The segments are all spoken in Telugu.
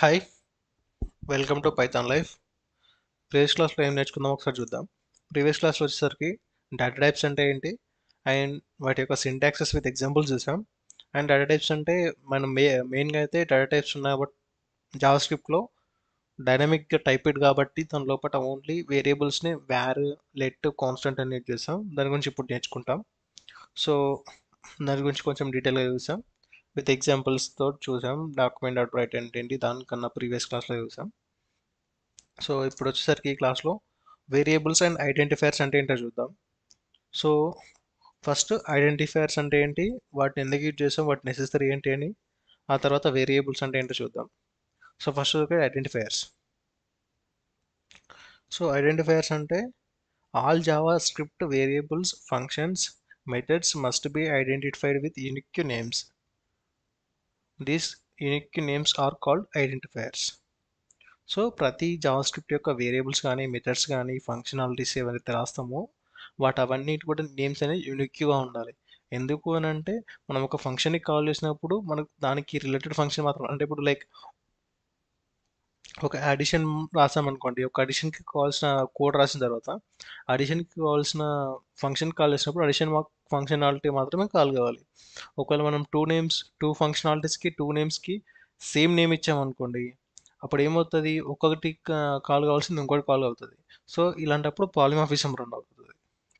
Hi welcome to Python life previous క్లాస్లో ఏం నేర్చుకుందాం ఒకసారి చూద్దాం. ప్రీవియస్ క్లాస్లో వచ్చేసరికి డేటా టైప్స్ అంటే ఏంటి? అండ్ వాటి యొక్క సింటాక్సెస్ విత్ ఎగ్జాంపుల్స్ చూసాం. అండ్ డేటా టైప్స్ అంటే మనం మే మెయిన్గా అయితే డేటా టైప్స్ ఉన్నాయి బట్ జావా స్క్రిప్ట్లో డైనమిక్గా టైప్డ్ కాబట్టి దాని లోపల ఓన్లీ వేరియబుల్స్ని వ్యార్ లెట్ కాన్స్టెంట్ అనేది చేసాం. దాని గురించి ఇప్పుడు నేర్చుకుంటాం. సో దాని గురించి కొంచెం డీటెయిల్గా చూసాం. విత్ ఎగ్జాంపుల్స్తో చూసాం. డాక్యుమెంట్ డాట్ రైట్ అంటే ఏంటి దానికన్నా ప్రీవియస్ క్లాస్లో చూసాం. సో ఇప్పుడు వచ్చేసరికి ఈ క్లాస్లో వేరియబుల్స్ అండ్ ఐడెంటిఫైర్స్ అంటే ఏంటో చూద్దాం. సో ఫస్ట్ ఐడెంటిఫైర్స్ అంటే ఏంటి వాటిని ఎందుకు యూజ్ చేసాం వాటి నెసెసరీ ఏంటి అని ఆ తర్వాత వేరియబుల్స్ అంటే ఏంటో చూద్దాం. So first identifiers so identifiers అంటే all JavaScript variables functions methods must be identified with unique names. These unique names are called identifiers so ప్రతి జావాస్క్రిప్ట్ యొక్క వేరియబుల్స్ కానీ మెథడ్స్ కానీ ఫంక్షనాలిటీస్ ఏవైతే రాస్తామో వాటి అవన్నీ కూడా నేమ్స్ అనేవి యూనిక్గా ఉండాలి. ఎందుకు అని అంటే మనం ఒక ఫంక్షన్కి కాల్ చేసినప్పుడు మనకు దానికి రిలేటెడ్ ఫంక్షన్ మాత్రం అంటే ఇప్పుడు లైక్ ఒక అడిషన్ రాసామనుకోండి ఒక అడిషన్కి కావాల్సిన కోడ్ రాసిన తర్వాత అడిషన్కి కావాల్సిన ఫంక్షన్ కాల్ చేసినప్పుడు అడిషన్ ఫంక్షనాలిటీ మాత్రమే కాల్ కావాలి. ఒకవేళ మనం టూ నేమ్స్ టూ ఫంక్షనాలిటీస్కి టూ నేమ్స్కి సేమ్ నేమ్ ఇచ్చామనుకోండి అప్పుడు ఏమవుతుంది? ఒక్కొక్కటి కాల్ కావాల్సింది ఇంకోటి కాల్ అవుతుంది. సో ఇలాంటప్పుడు పాలిమాఫిజం రన్ అవుతుంది.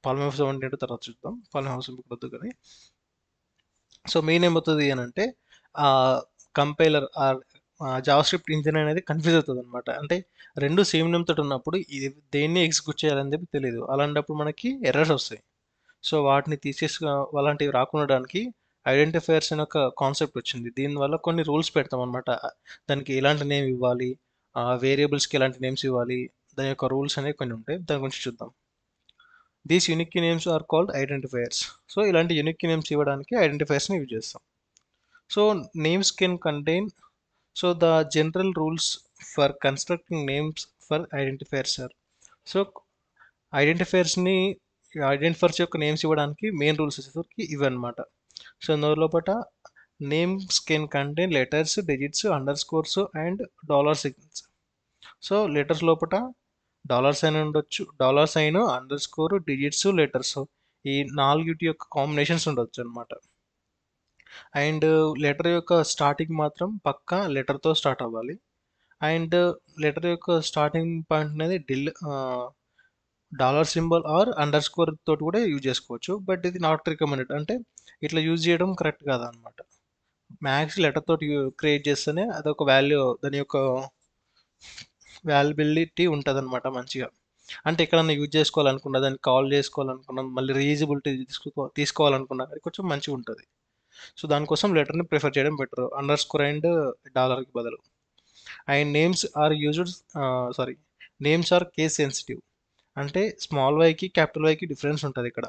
పాలిమాఫిజం అంటే ఏంటో తర్వాత చూద్దాం. పాలిమాఫిజం వద్దు కానీ. సో మెయిన్ ఏమవుతుంది అని అంటే కంపైలర్ జావా స్క్రిప్ట్ ఇంజిన్ అనేది కన్ఫ్యూజ్ అవుతుంది అనమాట అంటే రెండు సేమ్ నేమ్ తోటి ఉన్నప్పుడు ఇది దేన్ని ఎగ్జిక్యూట్ చేయాలని చెప్పి తెలియదు అలాంటప్పుడు మనకి ఎర్రర్స్ వస్తాయి. సో వాటిని తీసేసి అలాంటివి రాకుండడానికి ఐడెంటిఫైయర్స్ అనే ఒక కాన్సెప్ట్ వచ్చింది. దీనివల్ల కొన్ని రూల్స్ పెడతాం అనమాట దానికి ఎలాంటి నేమ్ ఇవ్వాలి వేరియబుల్స్కి ఎలాంటి నేమ్స్ ఇవ్వాలి దాని యొక్క రూల్స్ అనేవి కొన్ని ఉంటాయి. దాని గురించి చూద్దాం. These unique names are called identifiers so ఇలాంటి యూనిక్ నేమ్స్ ఇవ్వడానికి ఐడెంటిఫైయర్స్ని యూజ్ చేస్తాం. So names can contain so the general rules for constructing names for identifiers sir so ఐడెంటిఫైయర్స్ని identifiers యొక్క నేమ్స్ ఇవ్వడానికి మెయిన్ రూల్స్ వచ్చేసరికి ఇవన్నమాట. సో ఇందులో లోపల names can contain letters digits underscores and dollar signals so letters లోపల డాలర్ సైన్ ఉండొచ్చు. Dollar sign underscore digits letters ఈ నాలుగిటి యొక్క కాంబినేషన్స్ ఉండొచ్చు అనమాట అండ్ లెటర్ యొక్క స్టార్టింగ్ మాత్రం పక్కా లెటర్తో స్టార్ట్ అవ్వాలి. అండ్ లెటర్ యొక్క స్టార్టింగ్ పాయింట్ అనేది డిల్ dollar symbol or underscore తోటి కూడా యూజ్ చేసుకోవచ్చు. బట్ ఇది నాట్ రికమెండెడ్. అంటే ఇట్లా యూజ్ చేయడం కరెక్ట్ కాదనమాట. మ్యాక్స్ లెటర్ తోటి క్రియేట్ చేస్తేనే అదొక వాల్యూ దాని యొక్క వాల్యుబిలిటీ ఉంటుంది అనమాట మంచిగా. అంటే ఎక్కడన్నా యూజ్ చేసుకోవాలనుకున్నా దాన్ని కాల్ చేసుకోవాలనుకున్నా మళ్ళీ రీజబిలిటీ తీసుకో తీసుకోవాలనుకున్నా కొంచెం మంచిగా ఉంటుంది సో దానికోసం లెటర్ని ప్రిఫర్ చేయడం బెటర్ అండర్ స్కోర్ అండ్ డాలర్కి బదులు. And names are used sorry names are case sensitive అంటే స్మాల్ వైకి క్యాపిటల్ వైకి డిఫరెన్స్ ఉంటుంది ఇక్కడ.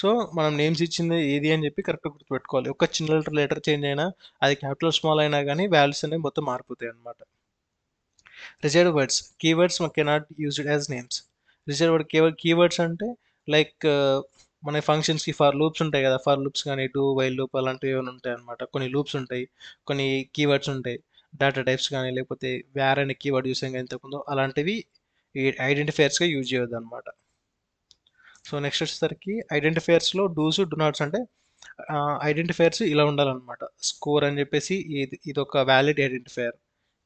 సో మనం నేమ్స్ ఇచ్చింది ఏది అని చెప్పి కరెక్ట్గా గుర్తుపెట్టుకోవాలి. ఒక చిన్న లెటర్ లెటర్ చేంజ్ అయినా అది క్యాపిటల్ స్మాల్ అయినా కానీ వాల్యూస్ అనేవి మొత్తం మారిపోతాయి అనమాట reserve words keywords cannot used as names reserved Keval keywords అంటే లైక్ మన ఫంక్షన్స్కి ఫర్ లూప్స్ ఉంటాయి కదా. ఫర్ లూప్స్ కానీ డూ వైల్ లూప్ అలాంటివి ఏమైనా ఉంటాయి అనమాట కొన్ని లూప్స్ ఉంటాయి కొన్ని కీవర్డ్స్ ఉంటాయి. డేటా టైప్స్ కానీ లేకపోతే వేరే అనే కీవర్డ్ యూస్ ఇంకా ఇంతకుముందు అలాంటివి ఈ ఐడెంటిఫైయర్స్గా యూజ్ చేయొద్దు అనమాట సో నెక్స్ట్ వచ్చేసరికి ఐడెంటిఫైయర్స్లో డూస్ డు నాట్స్ అంటే ఐడెంటిఫైయర్స్ ఇలా ఉండాలన్నమాట. స్కోర్ అని చెప్పేసి ఇది ఇది ఒక valid identifier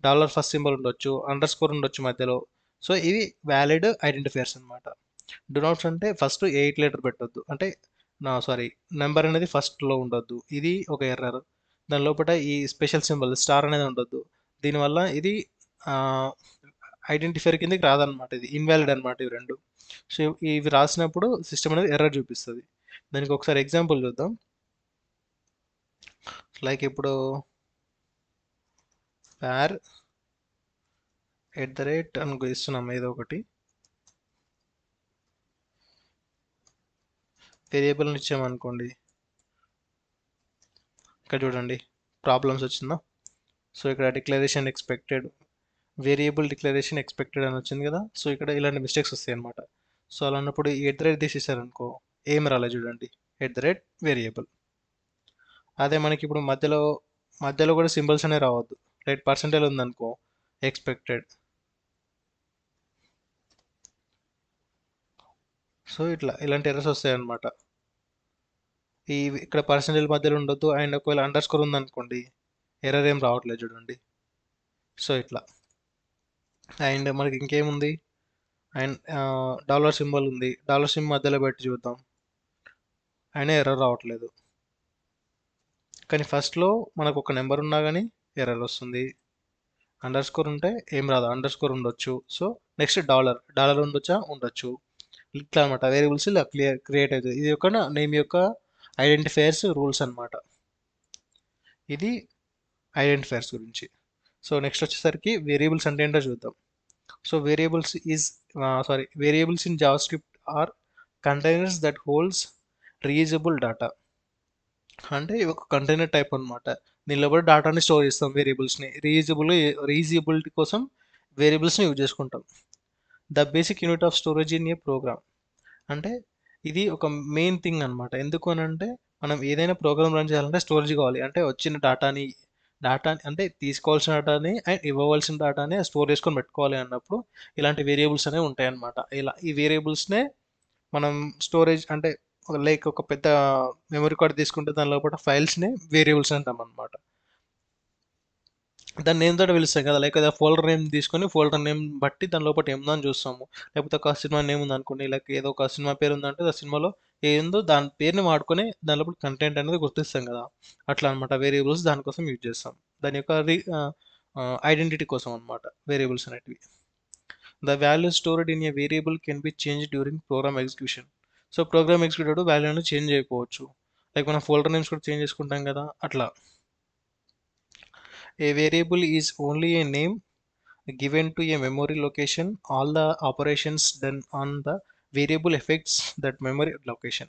dollar first symbol ఉండొచ్చు అండర్ స్కోర్ ఉండొచ్చు మధ్యలో. సో ఇవి వ్యాలిడ్ ఐడెంటిఫైయర్స్ అనమాట డు నాట్స్ అంటే ఫస్ట్ ఎయిట్ లెటర్ పెట్టొద్దు. అంటే నా సారీ నెంబర్ అనేది ఫస్ట్లో ఉండొద్దు. ఇది ఒక ఎర్రర్. దాని లోపల ఈ స్పెషల్ సింబల్ స్టార్ అనేది ఉండొద్దు. దీనివల్ల ఇది ఐడెంటిఫైర్ కిందకి రాదనమాట ఇది. ఇన్వాలిడ్ అనమాట ఇవి రెండు. సో ఇవి రాసినప్పుడు సిస్టమ్ అనేది ఎర్రర్ చూపిస్తుంది. దానికి ఒకసారి ఎగ్జాంపుల్ చూద్దాం. లైక్ ఇప్పుడు ప్యార్ ఎట్ ద రేట్ అనుకు ఇస్తున్నాం ఏదో ఒకటి. వేరియబుల్ని ఇచ్చామనుకోండి. ఇక్కడ చూడండి ప్రాబ్లమ్స్ వచ్చిందా? సో ఇక్కడ declaration expected variable declaration expected అని వచ్చింది కదా? సో ఇక్కడ ఇలాంటి మిస్టేక్స్ వస్తాయి అనమాట సో అలా అన్నప్పుడు ఎట్ ద రేట్ తీసేసారనుకో ఏం రాలేదు చూడండి. At the rate variable. అదే మనకి ఇప్పుడు మధ్యలో మధ్యలో కూడా సింబల్స్ అనేవి రావద్దు. రైట్ పర్సెంటేజ్ ఉందనుకో ఎక్స్పెక్టెడ్. సో ఇట్లా ఇలాంటి ఎర్రర్స్ వస్తాయి అన్నమాట ఈ ఇక్కడ పర్సంటేజ్ మధ్యలో ఉండొద్దు అండ్ ఒకవేళ అండర్ స్కోర్ ఉందనుకోండి ఎర్రర్ ఏం రావట్లేదు చూడండి. సో ఇట్లా. అండ్ మనకి ఇంకేముంది? అండ్ డాలర్ సింబల్ ఉంది. డాలర్ సింబల్ మధ్యలో పెట్టి చూద్దాం. అయినా ఎర్రర్ రావట్లేదు. కానీ ఫస్ట్లో మనకు ఒక నెంబర్ ఉన్నా కానీ ఎర్రర్ వస్తుంది. అండర్ స్కోర్ ఉంటే ఏం రాదు అండర్ స్కోర్ ఉండొచ్చు. సో నెక్స్ట్ డాలర్ డాలర్ ఉండొచ్చా? ఉండొచ్చు. ఇట్లా అనమాట వేరియబుల్స్ ఇలా క్లియర్ క్రియేట్ అవుతుంది ఇది ఒక నేమ్ యొక్క ఐడెంటిఫైయర్స్ రూల్స్ అన్నమాట. ఇది ఐడెంటిఫైయర్స్ గురించి. సో నెక్స్ట్ వచ్చేసరికి వేరియబుల్స్ అంటే ఏంటో చూద్దాం. So variables is sorry variables in JavaScript are containers that holds reusable data. అంటే ఇవి ఒక కంటైనర్ టైప్ అనమాట దీనిలో కూడా డేటాని స్టోర్ చేస్తాం వేరియబుల్స్ని. రీయూజబుల్ రీయూజబిలిటీ కోసం వేరియబుల్స్ని యూజ్ చేసుకుంటాం. The basic unit of storage in a program. అంటే ఇది ఒక మెయిన్ థింగ్ అనమాట ఎందుకు అని అంటే మనం ఏదైనా ప్రోగ్రామ్ రన్ చేయాలంటే స్టోరేజ్ కావాలి. అంటే వచ్చిన డేటాని డేటా అంటే తీసుకోవాల్సిన డేటాని అండ్ ఇవ్వవలసిన డేటాని స్టోర్ చేసుకొని పెట్టుకోవాలి అన్నప్పుడు ఇలాంటి వేరియబుల్స్ అనేవి ఉంటాయి అన్నమాట ఇలా ఈ వేరియబుల్స్నే మనం స్టోరేజ్ అంటే లైక్ ఒక పెద్ద మెమరీ కార్డ్ తీసుకుంటే దాని లోపల ఫైల్స్ని వేరియబుల్స్ అంటాం అనమాట దాన్ని నేమ్ తోటి పిలుస్తాం కదా లైక్ ఫోల్డర్ నేమ్ తీసుకొని ఫోల్డర్ నేమ్ బట్టి దాని లోపల ఏముందని చూస్తాము. లేకపోతే ఒక సినిమా నేమ్ ఉంది అనుకోండి లైక్ ఏదో ఒక సినిమా పేరు ఉందంటే ఆ సినిమాలో ఏందో దాని పేరుని వాడుకొని దాని లోపల కంటెంట్ అనేది గుర్తిస్తాం కదా. అట్లా అనమాట వేరియబుల్స్ దానికోసం యూజ్ చేస్తాం. దాని యొక్క రీ ఐడెంటిటీ కోసం అనమాట వేరియబుల్స్ అనేటివి. The value stored in a variable can be change during program execution so program executed value అనేది చేంజ్ అయిపోవచ్చు లైక్ మనం ఫోల్డర్ నేమ్స్ కూడా చేంజ్ చేసుకుంటాం కదా అట్లా. A variable is only a name given to a memory location. All the operations done on the variable affects that memory location.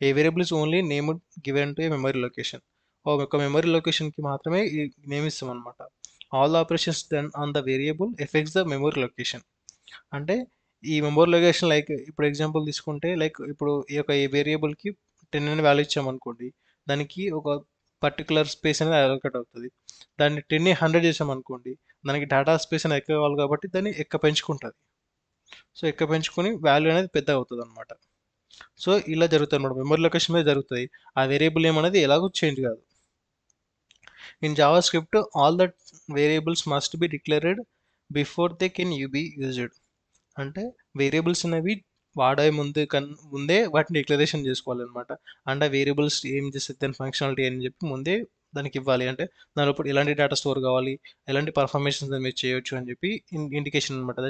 A variable is only name given to a memory location. ఒక మెమరీ లొకేషన్కి మాత్రమే ఈ నేమ్ ఇస్తాం అనమాట all the operations done on the variable effects the memory location అంటే ఈ మెమరీ లొకేషన్ లైక్ ఇప్పుడు ఎగ్జాంపుల్ తీసుకుంటే లైక్ ఇప్పుడు ఈ యొక్క ఈ వేరియబుల్కి టెన్ అనే వాల్యూ ఇచ్చామనుకోండి దానికి ఒక పర్టికులర్ స్పేస్ అనేది అలొకేట్ అవుతుంది. దాన్ని టెన్ని హండ్రెడ్ చేసామనుకోండి దానికి డేటా స్పేస్ అనేది ఎక్కువ కావాలి కాబట్టి దాన్ని ఎక్క పెంచుకుంటుంది. సో ఎక్క పెంచుకొని వాల్యూ అనేది పెద్ద అవుతుంది అనమాట సో ఇలా జరుగుతుంది అనమాట మెమరీ లొకేషన్ మీద జరుగుతుంది. ఆ వేరియబుల్ నేమ్ అనేది ఎలాగో చేంజ్ కాదు. In JavaScript all that variables must be declared before they can you be used అంటే వేరియబుల్స్ అనేవి వాడే ముందు కన్ ముందే వాటిని డిక్లరేషన్ చేసుకోవాలన్నమాట. అంటే వేరియబుల్స్ ఏం చేస్తుంది దాని ఫంక్షనాలిటీ అని చెప్పి ముందే దానికి ఇవ్వాలి. అంటే దాని ఇప్పుడు ఎలాంటి డేటా స్టోర్ కావాలి ఎలాంటి పర్ఫార్మెన్సెస్ మీరు చేయొచ్చు అని చెప్పి ఇండికేషన్ అనమాట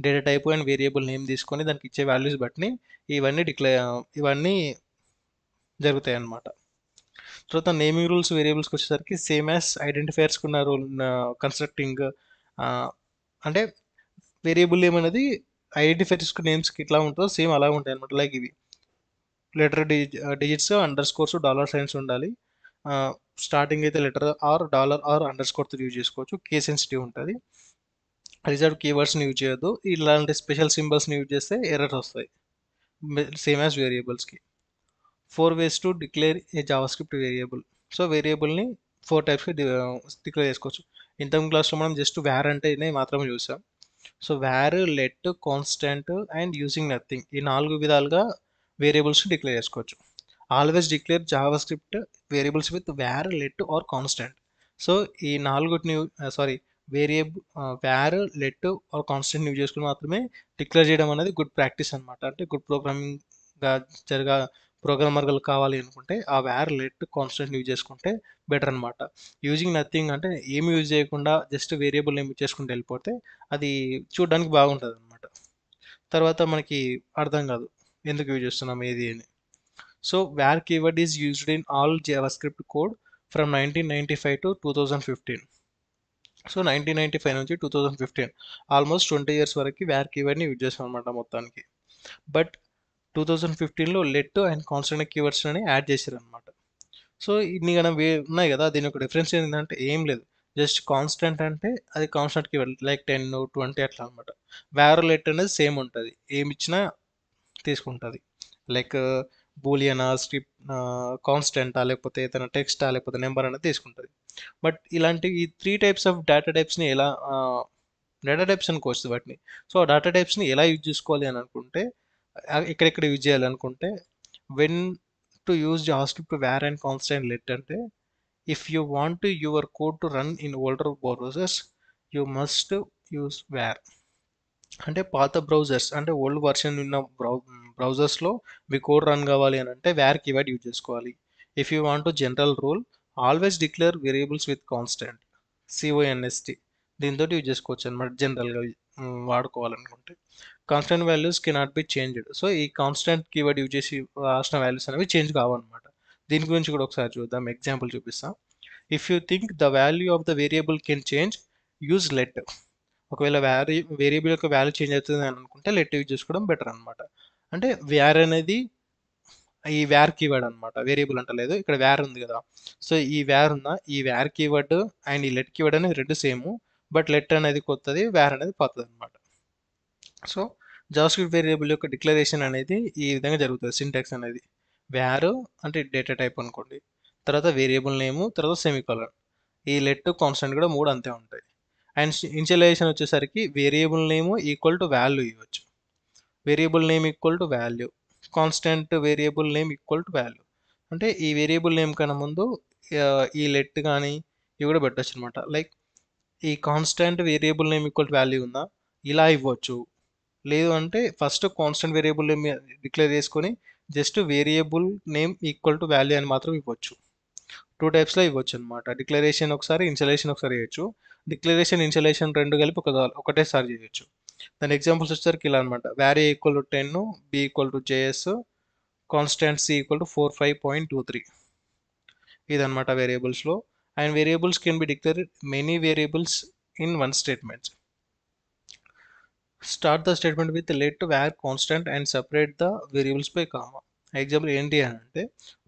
data type and variable name తీసుకొని దానికి ఇచ్చే వాల్యూస్ బట్టి ఇవన్నీ డిక్లేర్ ఇవన్నీ జరుగుతాయి అన్నమాట తర్వాత నేమింగ్ రూల్స్ వేరియబుల్స్కి వచ్చేసరికి సేమ్ యాజ్ ఐడెంటిఫైయర్స్కి ఉన్న రూల్ కన్స్ట్రక్టింగ్ అంటే వేరియబుల్ నేమ్ అనేది ఐడెంటిఫైయర్స్కి నేమ్స్కి ఇట్లా ఉంటుందో సేమ్ అలా ఉంటాయి అనమాట లైక్ ఇవి. Letter digits underscores dollar signs ఉండాలి. Uh, స్టార్టింగ్ అయితే letter or dollar or under స్కోర్తో యూజ్ చేసుకోవచ్చు. కే సెన్సిటివ్ ఉంటుంది. రిజర్వ్ కీవర్డ్స్ని యూజ్ చేయొద్దు. ఇలాంటి స్పెషల్ సింబల్స్ని యూజ్ చేస్తే ఎర్రర్స్ వస్తాయి. Same as వేరియబుల్స్కి four ways to declare a JavaScript variable so వేరియబుల్ని ఫోర్ టైప్స్కి డిక్లేర్ చేసుకోవచ్చు. ఇంతకు క్లాస్లో మనం జస్ట్ వ్యార్ అంటేనే మాత్రమే చూసాం. So var let constant and using nothing ఈ నాలుగు విధాలుగా వేరియబుల్స్ని డిక్లేర్ చేసుకోవచ్చు. Always declare JavaScript variables with var let or constant so ఈ నాలుగుని sorry variable var let or constant use చేసుకుని మాత్రమే డిక్లేర్ చేయడం అనేది గుడ్ ప్రాక్టీస్ అనమాట అంటే గుడ్ ప్రోగ్రామింగ్గా జరగా ప్రోగ్రామర్లు కావాలి అనుకుంటే ఆ వ్యార్ లెట్ కాన్స్టెంట్ యూజ్ చేసుకుంటే బెటర్ అనమాట యూజింగ్ నథింగ్ అంటే ఏమి యూజ్ చేయకుండా జస్ట్ వేరియబుల్ ఏమి చేసుకుంటే వెళ్ళిపోతే అది చూడడానికి బాగుంటుంది అనమాట తర్వాత మనకి అర్థం కాదు ఎందుకు యూజ్ చేస్తున్నాం ఏది అని. So var keyword is used in all JavaScript code from nineteen ninety five to two thousand fifteen. So nineteen ninety five నుంచి two thousand fifteen. Almost twenty years వరకు వ్యార్ కీవర్డ్ని యూజ్ చేస్తాం అనమాట మొత్తానికి. బట్ టూ థౌజండ్ ఫిఫ్టీన్లో లెట్ అండ్ కాన్స్టెంట్ కీవర్డ్స్ అని యాడ్ చేశారు అనమాట సో ఇన్ని కన్నా వే ఉన్నాయి కదా దీని యొక్క డిఫరెన్స్ ఏంటంటే ఏం లేదు. జస్ట్ కాన్స్టెంట్ అంటే అది constant keyword like ten twenty అట్లా అనమాట వేరే లెట్ అనేది సేమ్ ఉంటుంది. ఏమి ఇచ్చినా తీసుకుంటుంది. లైక్ బూలియనా స్క్రిప్ట్ కాన్స్టెంటా లేకపోతే ఏదైనా టెక్స్టా లేకపోతే నెంబర్ అనేది తీసుకుంటుంది. బట్ ఇలాంటి ఈ త్రీ టైప్స్ ఆఫ్ డేటా టైప్స్ని ఎలా డేటా టైప్స్ అనుకోవచ్చు వాటిని. సో ఆ డేటా టైప్స్ని ఎలా యూజ్ చేసుకోవాలి అని అనుకుంటే ఎక్కడెక్కడ యూజ్ చేయాలనుకుంటే when to use JavaScript var and constant let అంటే if you want your code to run in older browsers you must use var అంటే పాత బ్రౌజర్స్ అంటే ఓల్డ్ వర్షన్ ఉన్న బ్రౌ బ్రౌజర్స్లో మీ కోడ్ రన్ కావాలి అని అంటే వేర్ కీవర్డ్ యూజ్ చేసుకోవాలి. If you want to general rule always declare variables with constant C O N S T దీంతో యూజ్ చేసుకోవచ్చు అనమాట జనరల్గా వాడుకోవాలనుకుంటే. Constant values cannot be changed so ఈ కాన్స్టెంట్ కీవర్డ్ యూజ్ చేసి రాసిన వాల్యూస్ అనేవి చేంజ్ కావన్నమాట. దీని గురించి కూడా ఒకసారి చూద్దాం. ఎగ్జాంపుల్ చూపిస్తాం. If you think the value of the variable can change use let ఒకవేళ వ్యారీ వేరియబుల్ యొక్క వాల్యూ చేంజ్ అవుతుంది అని అనుకుంటే లెట్ యూజ్ చేసుకోవడం బెటర్ అనమాట అంటే వ్యార్ అనేది ఈ వ్యార్ కీవర్డ్ అనమాట వేరియబుల్ అంటలేదు ఇక్కడ వ్యార్ ఉంది కదా. సో ఈ వ్యార్ ఉన్న ఈ వ్యార్ కీవర్డ్ అండ్ ఈ లెట్ కీవర్డ్ అనేది రెండు సేమ్ బట్ లెట్ అనేది కొత్తది వ్యార్ అనేది కొత్తది అనమాట సో జావాస్క్రిప్ట్ వేరియబుల్ యొక్క డిక్లరేషన్ అనేది ఈ విధంగా జరుగుతుంది సింటాక్స్ అనేది. వ్యారు అంటే డేటా టైప్ అనుకోండి తర్వాత వేరియబుల్ నేము తర్వాత సెమికాలర్ ఈ లెట్ కాన్స్టెంట్ కూడా మూడు అంతే ఉంటాయి. అండ్ ఇన్షియలైజేషన్ వచ్చేసరికి variable name equal to value ఇవ్వచ్చు. Variable name equal to value. Constant variable name equal to value. అంటే ఈ వేరియబుల్ నేమ్ కన్నా ముందు ఈ లెట్ కానీ ఇవి కూడా పెట్టచ్చు అనమాట లైక్ ఈ constant variable name equal to value ఉందా? ఇలా ఇవ్వచ్చు. లేదు అంటే first constant variable name declare చేసుకొని just variable name equal to value అని మాత్రం ఇవ్వచ్చు. టూ టైప్స్లో ఇవ్వచ్చు అనమాట డిక్లరేషన్ ఒకసారి ఇన్సలేషన్ ఒకసారి చేయొచ్చు. డిక్లరేషన్ ఇన్సలేషన్ రెండు కలిపి ఒక ఒకటేసారి చేయొచ్చు. దాని ఎగ్జాంపుల్స్ వచ్చేసరికి ఇలా అనమాట var a equal to ten b equal to JS constant c equal to four five point two three ఇదనమాట వేరియబుల్స్లో and variables can be declare many variables in one statements start the statement with let var constant and separate the variables by comma example ఏంటి అని అంటే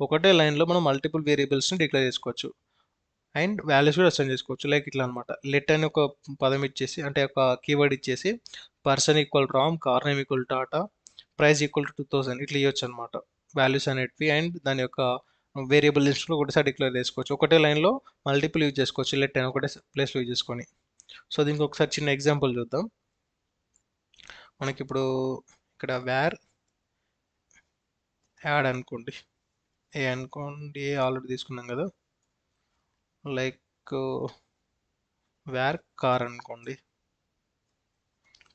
ఒకటే లైన్లో మనం మల్టిపుల్ వేరియబుల్స్ని డిక్లేర్ చేసుకోవచ్చు. అండ్ వాల్యూస్ కూడా అసైన్ చేసుకోవచ్చు లైక్ ఇట్లా అనమాట లెట్ అని ఒక పదం ఇచ్చేసి అంటే ఒక కీవర్డ్ ఇచ్చేసి person equal Ram car name equal Tata price equal to two thousand ఇట్లా ఇవ్వచ్చు అనమాట వాల్యూస్ అనేటివి అండ్ దాని యొక్క వేరియబుల్ లిస్ట్లో ఒకటేసారి డిక్లేర్ చేసుకోవచ్చు. ఒకటే లైన్లో మల్టిపుల్ యూజ్ చేసుకోవచ్చు లెట్ అని ఒకటే ప్లేస్లో యూజ్ చేసుకొని. సో దీనికి ఒకసారి చిన్న ఎగ్జాంపుల్ చూద్దాం. మనకి ఇప్పుడు ఇక్కడ వేర్ యాడ్ అనుకోండి. ఏ అనుకోండి ఏ ఆల్రెడీ తీసుకున్నాం కదా. లైక్ వేర్ కార్ అనుకోండి.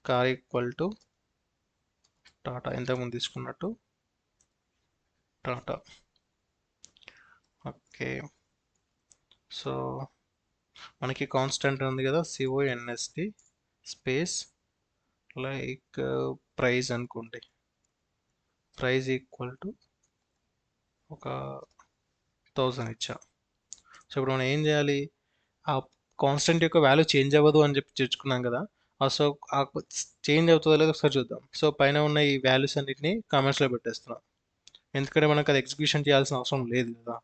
కార్ ఈక్వల్ టు టాటా ఇంతకుముందు తీసుకున్నట్టు టాటా ఓకే సో మనకి కాన్స్టెంట్ ఉంది కదా C O N S T space like price అనుకోండి. ప్రైజ్ ఈక్వల్ టు ఒక థౌజండ్ ఇచ్చా. సో ఇప్పుడు మనం ఏం చేయాలి? ఆ కాన్స్టెంట్ యొక్క వాల్యూ చేంజ్ అవ్వదు అని చెప్పి తెచ్చుకున్నాం కదా. సో చేంజ్ అవుతుందో లేదో ఒకసారి చూద్దాం. సో పైన ఉన్న ఈ వాల్యూస్ అన్నిటిని కామెంట్స్లో పెట్టేస్తున్నాం. ఎందుకంటే మనకు అది ఎగ్జిక్యూషన్ చేయాల్సిన అవసరం లేదు కదా.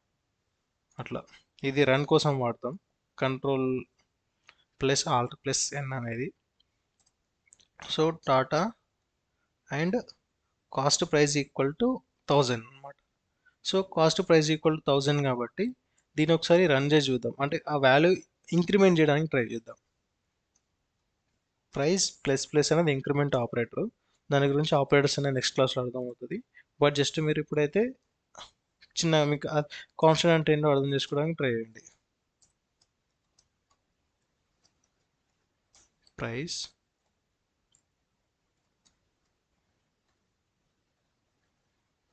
అట్లా. ఇది రన్ కోసం వాడతాం. Control plus alt plus N అనేది. So Tata and const price equal to thousand అనమాట so const price equal to thousand కాబట్టి దీని ఒకసారి రన్ చేసి చూద్దాం. అంటే ఆ వాల్యూ ఇంక్రిమెంట్ చేయడానికి ట్రై చేద్దాం. ప్రైస్ ప్లస్ ప్లస్ అనేది ఇంక్రిమెంట్ ఆపరేటర్. దాని గురించి ఆపరేటర్స్ అనేది నెక్స్ట్ క్లాస్లో అర్థం అవుతుంది బట్ జస్ట్ మీరు ఇప్పుడైతే చిన్న మీకు కాన్స్టెంట్ ఏంటో అర్థం చేసుకోవడానికి ట్రై చేయండి. ప్రైస్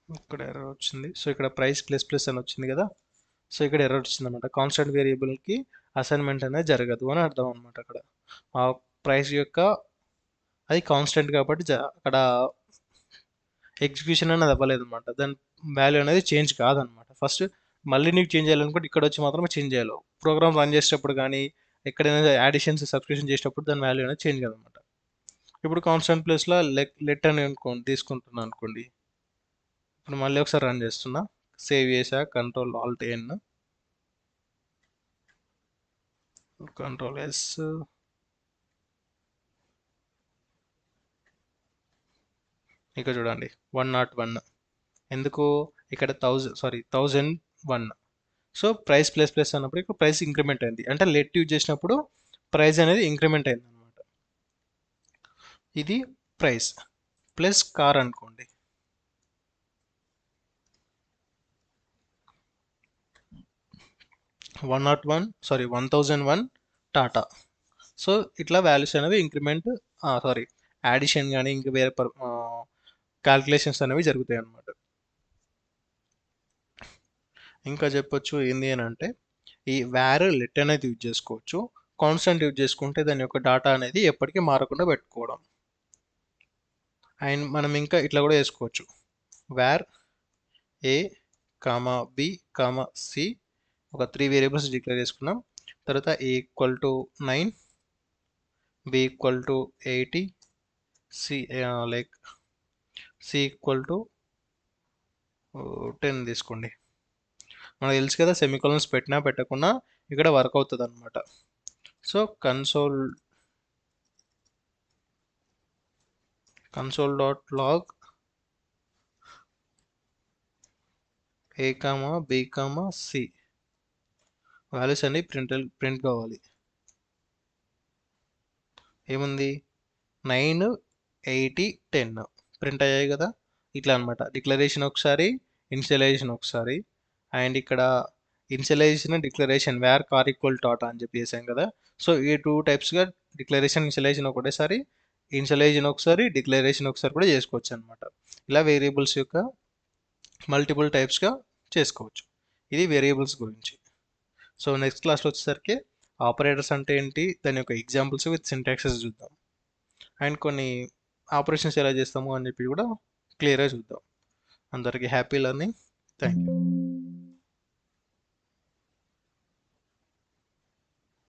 ఇక్కడ ఎర్రర్ వచ్చింది. సో ఇక్కడ ప్రైస్ ప్లస్ ప్లస్ అని వచ్చింది కదా. సో ఇక్కడ ఎర్రర్ వచ్చింది అనమాట కాన్స్టెంట్ వేరియబుల్కి అసైన్మెంట్ అనేది జరగదు అని అర్థం అనమాట అక్కడ. ఆ ప్రైస్ యొక్క అది కాన్స్టెంట్ కాబట్టి అక్కడ ఎగ్జిక్యూషన్ అనేది అవ్వలేదు అనమాట దాని వాల్యూ అనేది చేంజ్ కాదనమాట ఫస్ట్ మళ్ళీ నీకు చేంజ్ చేయాలనుకుంటే ఇక్కడ వచ్చి మాత్రమే చేంజ్ చేయాలి. ప్రోగ్రామ్ రన్ చేసేటప్పుడు కానీ ఎక్కడైనా యాడిషన్స్ సబ్స్క్రిప్షన్ చేసేటప్పుడు దాని వాల్యూ అనేది చేంజ్ కాదనమాట ఇప్పుడు కాన్స్టెంట్ ప్లేస్లో లెట్ లెట్ అని అనుకోండి తీసుకుంటున్నాను అనుకోండి. ఇప్పుడు మళ్ళీ ఒకసారి రన్ చేస్తున్నా. సేవ్ చేసా control alt N control S ఇక చూడండి వన్ నాట్ వన్ ఎందుకు? ఇక్కడ thousand sorry thousand one so price plus plus అన్నప్పుడు ఇక్కడ ప్రైస్ ఇంక్రిమెంట్ అయింది. అంటే లెట్ యూజ్ చేసినప్పుడు ప్రైస్ అనేది ఇంక్రిమెంట్ అయింది అనమాట ఇది ప్రైస్ ప్లస్ కార్ అనుకోండి. One not one sorry one thousand one Tata so ఇట్లా వాల్యూస్ అనేవి ఇంక్రిమెంట్ సారీ యాడిషన్ కానీ ఇంకా వేరే క్యాల్కులేషన్స్ అనేవి జరుగుతాయి అన్నమాట. ఇంకా చెప్పొచ్చు ఏంది అని అంటే ఈ వ్యార్ లెట్ అనేది యూజ్ చేసుకోవచ్చు. కాన్స్టెంట్ యూజ్ చేసుకుంటే దాని యొక్క డాటా అనేది ఎప్పటికీ మారకుండా పెట్టుకోవడం. అండ్ మనం ఇంకా ఇట్లా కూడా వేసుకోవచ్చు var a comma b comma c ఒక త్రీ వేరియబుల్స్ డిక్లేర్ చేసుకున్నాం. తర్వాత a equal to nine b equal to eighty c like c equal to ten తీసుకోండి. మనకు తెలుసు కదా సెమికోలన్స్ పెట్టినా పెట్టకుండా ఇక్కడ వర్క్ అవుతుంది అనమాట so console console dot log a comma b comma c values అన్ని ప్రింట్ ప్రింట్ కావాలి. ఏముంది? Nine eighty ten. ప్రింట్ అయ్యాయి కదా? ఇట్లా అనమాట డిక్లరేషన్ ఒకసారి ఇన్స్టలేషన్ ఒకసారి. అండ్ ఇక్కడ installation declaration. Var car equal Tata అని చెప్పి చేసాం కదా? సో ఈ టూ టైప్స్గా డిక్లరేషన్ ఇన్స్టలేషన్ ఒకటేసారి ఇన్స్టలేషన్ ఒకసారి డిక్లరేషన్ ఒకసారి కూడా చేసుకోవచ్చు అనమాట ఇలా వేరియబుల్స్ యొక్క మల్టిపుల్ టైప్స్గా చేసుకోవచ్చు. ఇది వేరియబుల్స్ గురించి. సో నెక్స్ట్ క్లాస్లో వచ్చేసరికి ఆపరేటర్స్ అంటే ఏంటి? దాని యొక్క ఎగ్జాంపుల్స్ విత్ సింటాక్సెస్ చూద్దాం. అండ్ కొన్ని ఆపరేషన్స్ ఎలా చేస్తాము అని చెప్పి కూడా క్లియర్గా చూద్దాం. అందరికీ హ్యాపీ లర్నింగ్. Thank you